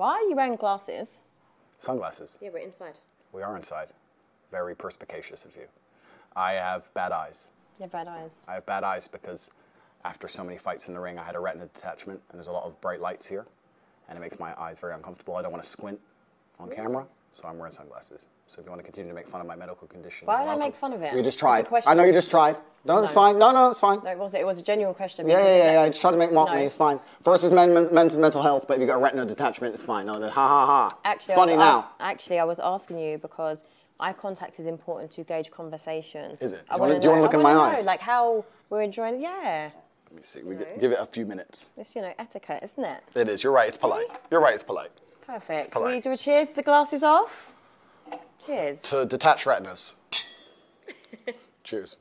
Why are you wearing glasses? Sunglasses. Yeah, we're inside. We are inside. Very perspicacious of you. I have bad eyes. You have bad eyes. I have bad eyes because after so many fights in the ring, I had a retina detachment, and there's a lot of bright lights here, and it makes my eyes very uncomfortable. I don't want to squint on camera, so I'm wearing sunglasses. So if you want to continue to make fun of my medical condition, Why would I make fun of it? You just tried. I know you just tried. No, it's fine. No, no, it's fine. No, it wasn't. It was a genuine question. Yeah, yeah, yeah, yeah. Just try to make mock No. me. It's fine. First is men, men, men's mental health, but if you've got a retina detachment, it's fine. No, no, ha ha ha. Actually, it's funny was now. actually, I was asking you because eye contact is important to gauge conversation. Is it? I You wanna- do you wanna look I in my wanna eyes? Like how we're enjoying. Yeah, Let me see. We g- give it a few minutes. it's you know etiquette, isn't it? It is. You're right. It's polite. You're right. It's polite. Perfect. polite. We do a cheers the glasses off. Cheers. To detach retinas. Cheers.